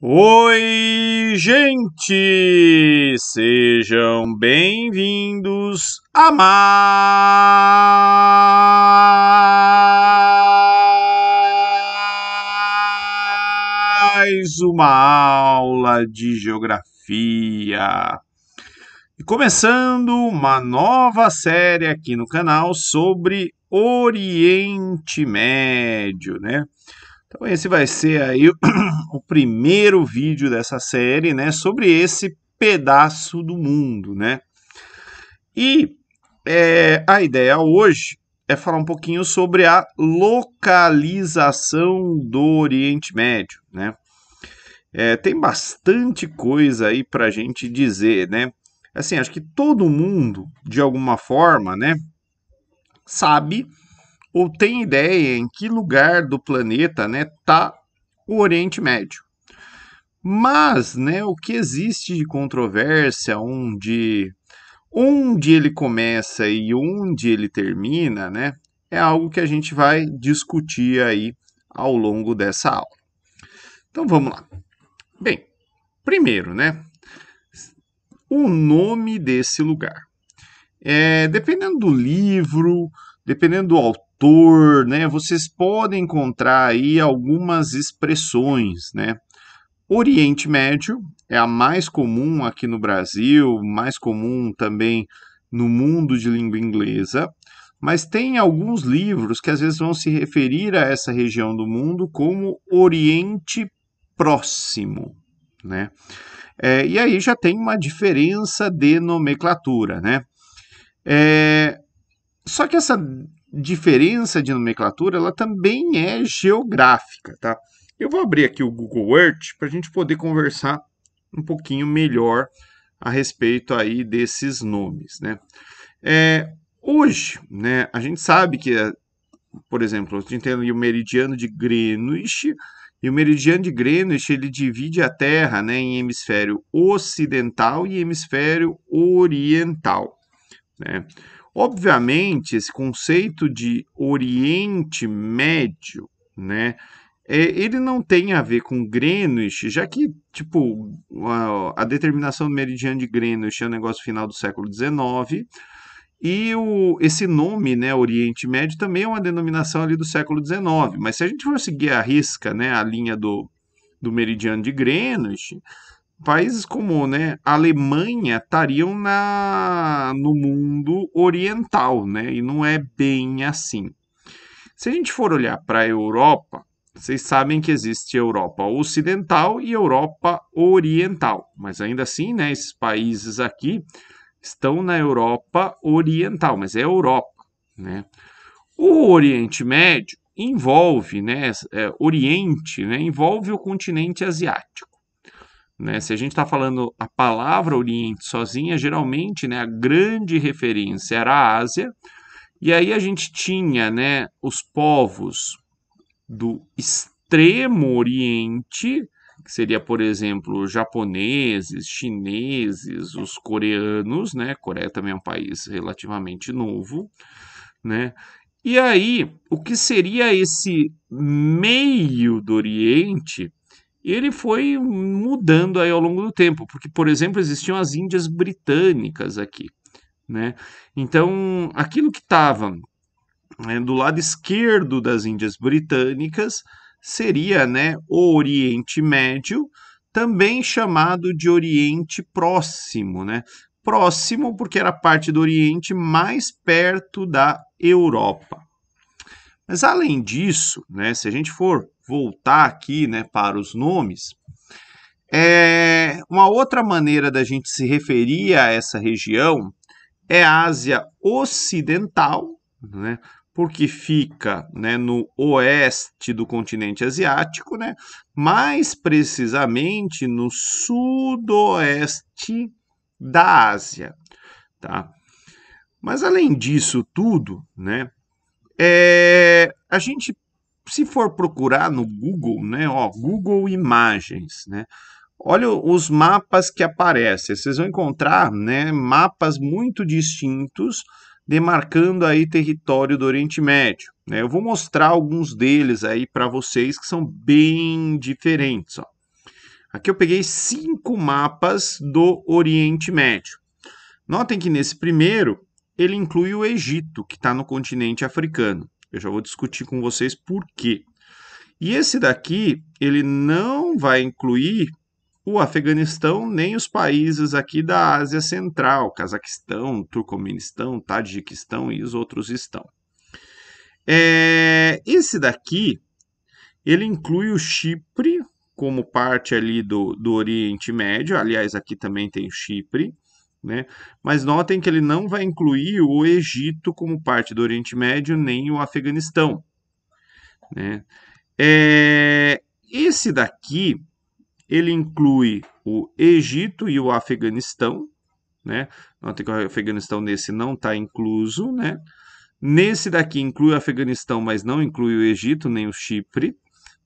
Oi, gente! Sejam bem-vindos a mais uma aula de geografia. E começando uma nova série aqui no canal sobre Oriente Médio, né? Então esse vai ser aí o primeiro vídeo dessa série, né, sobre esse pedaço do mundo, né? E é, a ideia hoje é falar um pouquinho sobre a localização do Oriente Médio, né? É, tem bastante coisa aí para gente dizer, né? Assim, acho que todo mundo, de alguma forma, né, sabe ou tem ideia em que lugar do planeta né, tá o Oriente Médio. Mas né, o que existe de controvérsia, onde, onde ele começa e onde ele termina, né, é algo que a gente vai discutir aí ao longo dessa aula. Então vamos lá. Bem, primeiro, né, o nome desse lugar. É, dependendo do livro, dependendo do autor, autor, né? Vocês podem encontrar aí algumas expressões, né? Oriente Médio é a mais comum aqui no Brasil, mais comum também no mundo de língua inglesa, mas tem alguns livros que às vezes vão se referir a essa região do mundo como Oriente Próximo, né? É, e aí já tem uma diferença de nomenclatura, né? É, só que essa diferença de nomenclatura ela também é geográfica, tá? Eu vou abrir aqui o Google Earth para a gente poder conversar um pouquinho melhor a respeito aí desses nomes, né? É, hoje, né, a gente sabe que, por exemplo, a gente tem o meridiano de Greenwich, e o meridiano de Greenwich ele divide a Terra né, em hemisfério ocidental e hemisfério oriental. Né? Obviamente, esse conceito de Oriente Médio, né, é, ele não tem a ver com Greenwich, já que, tipo, a, a determinação do meridiano de Greenwich é um negócio final do século XIX, e o, esse nome, né, Oriente Médio, também é uma denominação ali do século XIX. Mas se a gente for seguir a risca, né, a linha do, do meridiano de Greenwich, países como né, Alemanha estariam na, no mundo oriental, né? E não é bem assim. Se a gente for olhar para a Europa, vocês sabem que existe Europa Ocidental e Europa Oriental, mas ainda assim, né, esses países aqui estão na Europa Oriental, mas é Europa, né? O Oriente Médio envolve, né, é, Oriente, né, envolve o continente asiático. Né? Se a gente está falando a palavra Oriente sozinha, geralmente né, a grande referência era a Ásia, e aí a gente tinha né, os povos do extremo Oriente, que seria, por exemplo, japoneses, chineses, os coreanos, né? Coreia também é um país relativamente novo, né? E aí, o que seria esse meio do Oriente ele foi mudando aí ao longo do tempo, porque, por exemplo, existiam as Índias britânicas aqui, né? Então, aquilo que estava né, do lado esquerdo das Índias britânicas seria, né, o Oriente Médio, também chamado de Oriente Próximo, né? Próximo porque era parte do Oriente mais perto da Europa. Mas além disso, né, se a gente for voltar aqui né, para os nomes, é, uma outra maneira da gente se referir a essa região é a Ásia Ocidental, né, porque fica né, no oeste do continente asiático, né, mais precisamente no sudoeste da Ásia. Tá? Mas além disso tudo, né, é, a gente se for procurar no Google, né, ó, Google Imagens, né, olha os mapas que aparecem. Vocês vão encontrar, né, mapas muito distintos demarcando aí território do Oriente Médio. Né? Eu vou mostrar alguns deles aí para vocês que são bem diferentes. Ó. Aqui eu peguei cinco mapas do Oriente Médio. Notem que nesse primeiro ele inclui o Egito, que está no continente africano. Eu já vou discutir com vocês por quê. E esse daqui, ele não vai incluir o Afeganistão nem os países aqui da Ásia Central, Cazaquistão, Turcomenistão, Tadjiquistão e os outros estão. É, esse daqui, ele inclui o Chipre como parte ali do, do Oriente Médio, aliás, aqui também tem o Chipre, né? Mas notem que ele não vai incluir o Egito como parte do Oriente Médio, nem o Afeganistão. Né? É, esse daqui, ele inclui o Egito e o Afeganistão. Né? Notem que o Afeganistão nesse não está incluso. Né? Nesse daqui inclui o Afeganistão, mas não inclui o Egito nem o Chipre.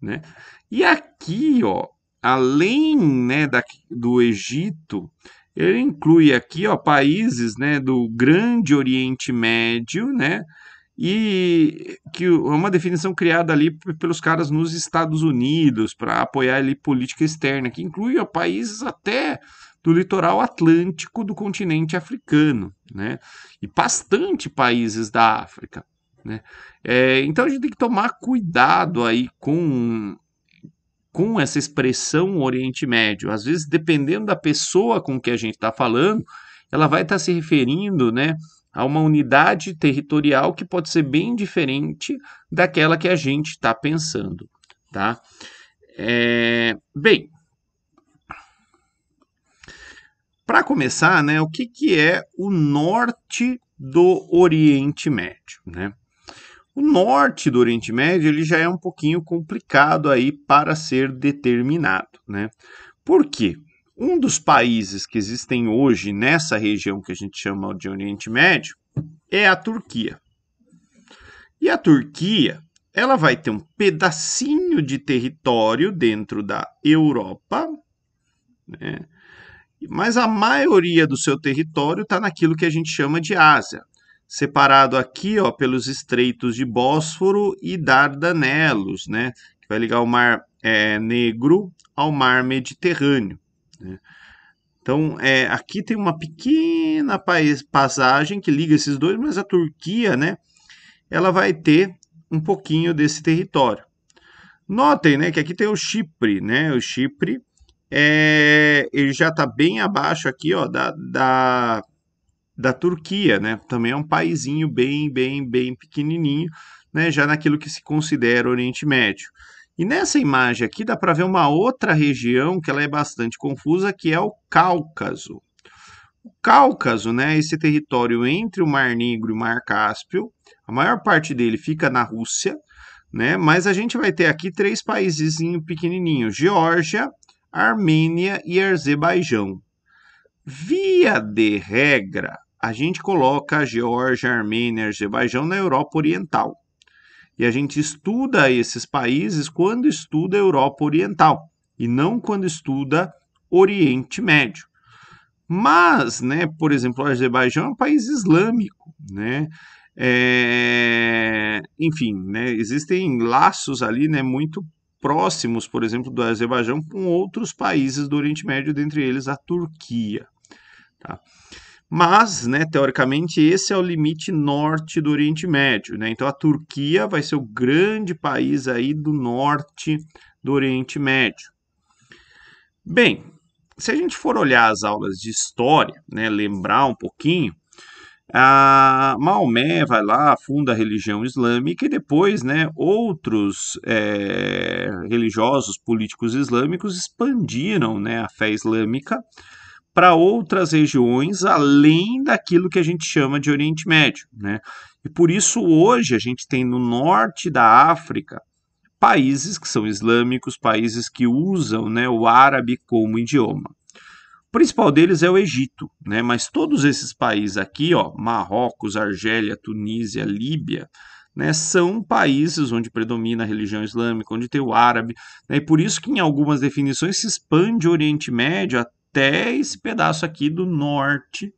Né? E aqui, ó, além né, da, do Egito, ele inclui aqui ó, países né, do Grande Oriente Médio, né, e que é uma definição criada ali pelos caras nos Estados Unidos para apoiar ali política externa, que inclui ó, países até do litoral atlântico do continente africano, né, e bastante países da África. Né? É, então a gente tem que tomar cuidado aí com com essa expressão Oriente Médio. Às vezes, dependendo da pessoa com que a gente está falando, ela vai estar tá se referindo né, a uma unidade territorial que pode ser bem diferente daquela que a gente está pensando. Tá? É, bem, para começar, né, o que, que é o norte do Oriente Médio? Né? O norte do Oriente Médio ele já é um pouquinho complicado aí para ser determinado, né? Por quê? Um dos países que existem hoje nessa região que a gente chama de Oriente Médio é a Turquia. E a Turquia, ela vai ter um pedacinho de território dentro da Europa, né? mas a maioria do seu território está naquilo que a gente chama de Ásia, separado aqui ó, pelos estreitos de Bósforo e Dardanelos, né, que vai ligar o Mar é, Negro ao Mar Mediterrâneo. Né. Então, é, aqui tem uma pequena passagem que liga esses dois, mas a Turquia, né, ela vai ter um pouquinho desse território. Notem, né, que aqui tem o Chipre, né, o Chipre, é, ele já está bem abaixo aqui, ó, da, da da Turquia, né? Também é um paizinho bem, bem, bem pequenininho, né? Já naquilo que se considera Oriente Médio. E nessa imagem aqui dá para ver uma outra região que ela é bastante confusa, que é o Cáucaso. O Cáucaso, né, esse território entre o Mar Negro e o Mar Cáspio, a maior parte dele fica na Rússia, né, mas a gente vai ter aqui três países pequenininhos, Geórgia, Armênia e Azerbaijão. Via de regra, a gente coloca a Geórgia, Armênia, Azerbaijão na Europa Oriental. E a gente estuda esses países quando estuda a Europa Oriental e não quando estuda Oriente Médio. Mas, né, por exemplo, o Azerbaijão é um país islâmico, né? É, enfim, né, existem laços ali, né, muito próximos, por exemplo, do Azerbaijão com outros países do Oriente Médio, dentre eles a Turquia. Tá? Mas, né, teoricamente, esse é o limite norte do Oriente Médio. Né? Então, a Turquia vai ser o grande país aí do norte do Oriente Médio. Bem, se a gente for olhar as aulas de história, né, lembrar um pouquinho, a Maomé vai lá, funda a religião islâmica e depois né, outros é, religiosos políticos islâmicos expandiram né, a fé islâmica para outras regiões além daquilo que a gente chama de Oriente Médio. Né? E por isso hoje a gente tem no norte da África países que são islâmicos, países que usam né, o árabe como idioma. O principal deles é o Egito, né? mas todos esses países aqui, ó, Marrocos, Argélia, Tunísia, Líbia, né, são países onde predomina a religião islâmica, onde tem o árabe, né, e por isso que em algumas definições se expande o Oriente Médio até esse pedaço aqui do norte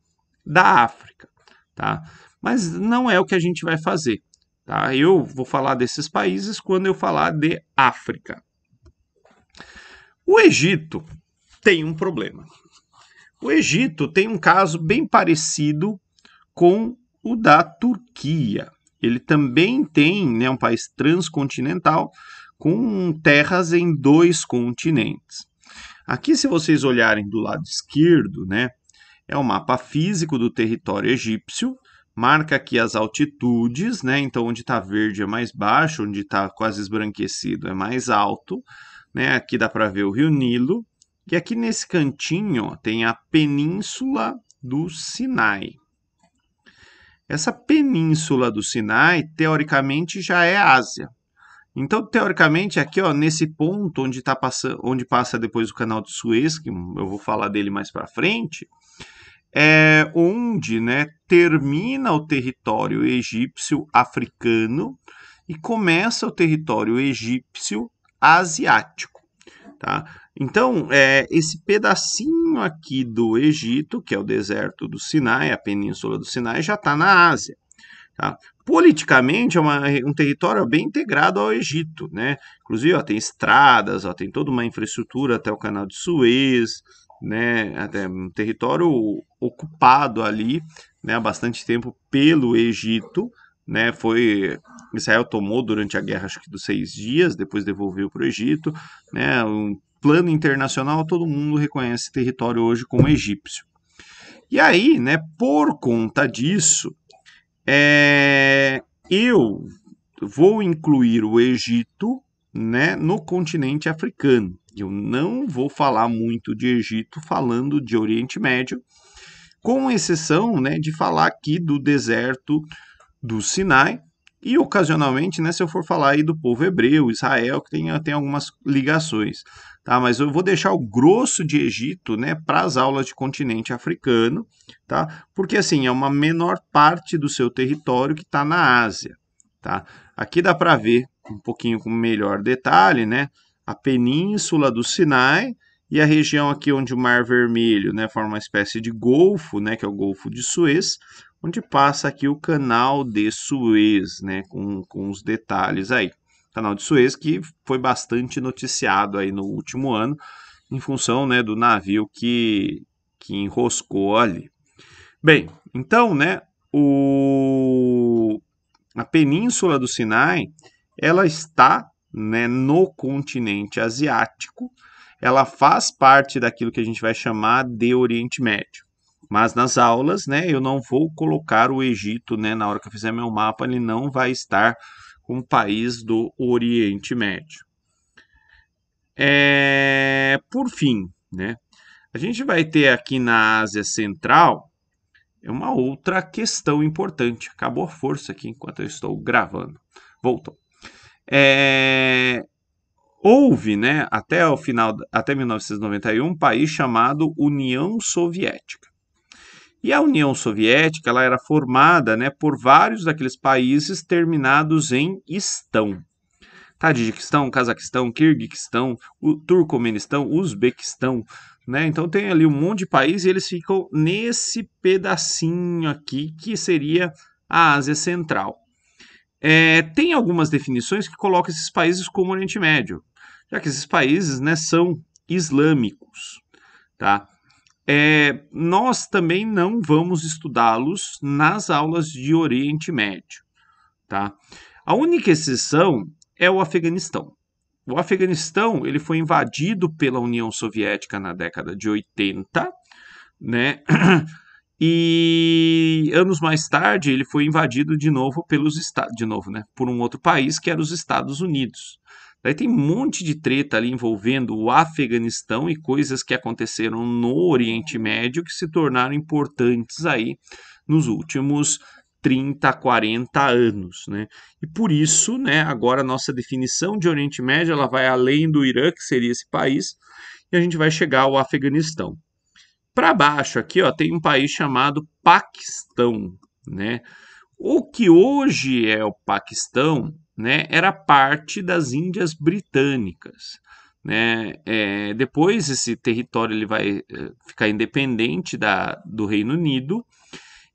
da África, tá? Mas não é o que a gente vai fazer, tá? Eu vou falar desses países quando eu falar de África. O Egito tem um problema. O Egito tem um caso bem parecido com o da Turquia. Ele também tem né, um país transcontinental com terras em dois continentes. Aqui, se vocês olharem do lado esquerdo, né, é o mapa físico do território egípcio, marca aqui as altitudes, né? Então, onde está verde é mais baixo, onde está quase esbranquecido é mais alto, né? Aqui dá para ver o Rio Nilo. E aqui nesse cantinho ó, tem a Península do Sinai. Essa Península do Sinai, teoricamente, já é Ásia. Então, teoricamente, aqui, ó, nesse ponto onde, tá passando, onde passa depois o canal de Suez, que eu vou falar dele mais para frente, é onde né, termina o território egípcio africano e começa o território egípcio asiático. Tá? Então, é, esse pedacinho aqui do Egito, que é o deserto do Sinai, a península do Sinai, já está na Ásia. Tá? Politicamente, é uma, um território bem integrado ao Egito. Né? Inclusive, ó, tem estradas, ó, tem toda uma infraestrutura até o canal de Suez, né? até um território ocupado ali né, há bastante tempo pelo Egito. Né, foi Israel tomou durante a guerra acho que dos seis dias, depois devolveu para o Egito, né, um plano internacional, todo mundo reconhece esse território hoje como egípcio. E aí, né, por conta disso, é, eu vou incluir o Egito né, no continente africano. Eu não vou falar muito de Egito falando de Oriente Médio, com exceção né, de falar aqui do deserto do Sinai, e ocasionalmente, né, se eu for falar aí do povo hebreu, Israel, que tem, tem algumas ligações. Tá? Mas eu vou deixar o grosso de Egito né, para as aulas de continente africano, tá? porque assim, é uma menor parte do seu território que está na Ásia. Tá? Aqui dá para ver um pouquinho com melhor detalhe né, a península do Sinai e a região aqui onde o Mar Vermelho né, forma uma espécie de golfo, né, que é o Golfo de Suez, onde passa aqui o canal de Suez, né, com, com os detalhes aí. Canal de Suez que foi bastante noticiado aí no último ano, em função né, do navio que, que enroscou ali. Bem, então, né, o, a península do Sinai, ela está né, no continente asiático, ela faz parte daquilo que a gente vai chamar de Oriente Médio. Mas nas aulas, né, eu não vou colocar o Egito, né, na hora que eu fizer meu mapa, ele não vai estar como país do Oriente Médio. É, por fim, né, a gente vai ter aqui na Ásia Central uma outra questão importante. Acabou a força aqui enquanto eu estou gravando. Voltou. É, houve, né, até o final, até 1991, um país chamado União Soviética. E a União Soviética ela era formada né, por vários daqueles países terminados em estão. Tadjikistão, Cazaquistão, Kirguistão, Turcomenistão, Uzbequistão. Né? Então tem ali um monte de países e eles ficam nesse pedacinho aqui que seria a Ásia Central. É, tem algumas definições que colocam esses países como Oriente Médio, já que esses países né, são islâmicos. Tá? é, nós também não vamos estudá-los nas aulas de Oriente Médio. Tá? A única exceção é o Afeganistão. O Afeganistão ele foi invadido pela União Soviética na década de 80, né? E anos mais tarde ele foi invadido de novo pelos Estados, de novo, né? Por um outro país que era os Estados Unidos. Daí tem um monte de treta ali envolvendo o Afeganistão e coisas que aconteceram no Oriente Médio que se tornaram importantes aí nos últimos 30, 40 anos, né? E por isso, né, agora a nossa definição de Oriente Médio, ela vai além do Irã, que seria esse país, e a gente vai chegar ao Afeganistão. Para baixo aqui, ó, tem um país chamado Paquistão, né? O que hoje é o Paquistão né, era parte das Índias Britânicas. Né? É, depois esse território ele vai é, ficar independente da, do Reino Unido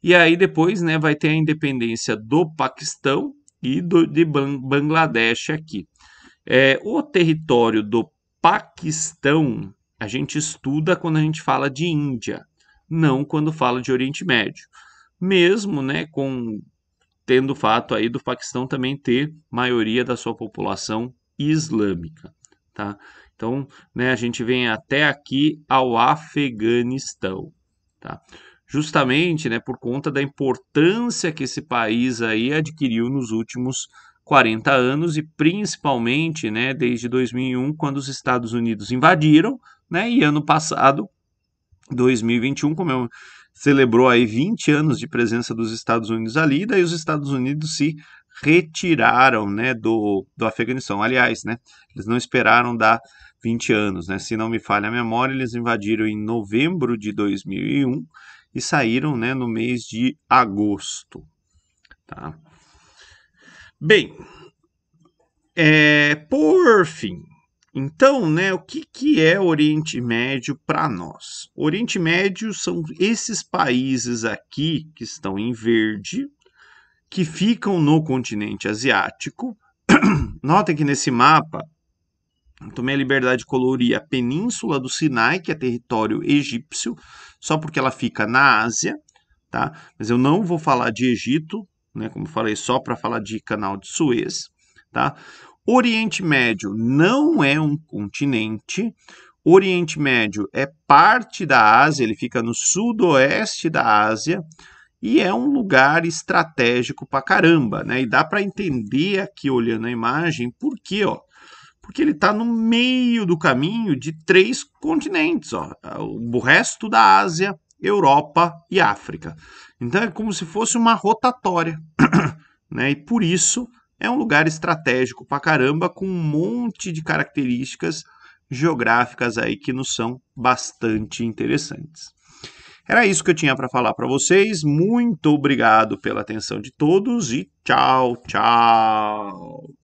e aí depois né, vai ter a independência do Paquistão e do, de Bangladesh aqui. É, o território do Paquistão a gente estuda quando a gente fala de Índia, não quando fala de Oriente Médio. Mesmo, né, com tendo o fato aí do Paquistão também ter maioria da sua população islâmica, tá? Então, né, a gente vem até aqui ao Afeganistão, tá? Justamente, né, por conta da importância que esse país aí adquiriu nos últimos 40 anos e principalmente, né, desde 2001, quando os Estados Unidos invadiram, né, e ano passado, 2021, como eu celebrou aí 20 anos de presença dos Estados Unidos ali, daí os Estados Unidos se retiraram, né, do, do Afeganistão. Aliás, né, eles não esperaram dar 20 anos, né? Se não me falha a memória, eles invadiram em novembro de 2001 e saíram, né, no mês de agosto, tá? Bem, é, por fim, então, né, o que, que é Oriente Médio para nós? Oriente Médio são esses países aqui que estão em verde, que ficam no continente asiático. Notem que nesse mapa, tomei a liberdade de colorir a Península do Sinai, que é território egípcio, só porque ela fica na Ásia, tá? Mas eu não vou falar de Egito, né, como falei, só para falar de Canal de Suez, tá? Oriente Médio não é um continente. Oriente Médio é parte da Ásia, ele fica no sudoeste da Ásia e é um lugar estratégico para caramba, né? E dá para entender aqui olhando a imagem por quê, ó? Porque ele está no meio do caminho de três continentes, ó, o resto da Ásia, Europa e África. Então é como se fosse uma rotatória, né? E por isso é um lugar estratégico pra caramba, com um monte de características geográficas aí que nos são bastante interessantes. Era isso que eu tinha para falar para vocês. Muito obrigado pela atenção de todos e tchau, tchau.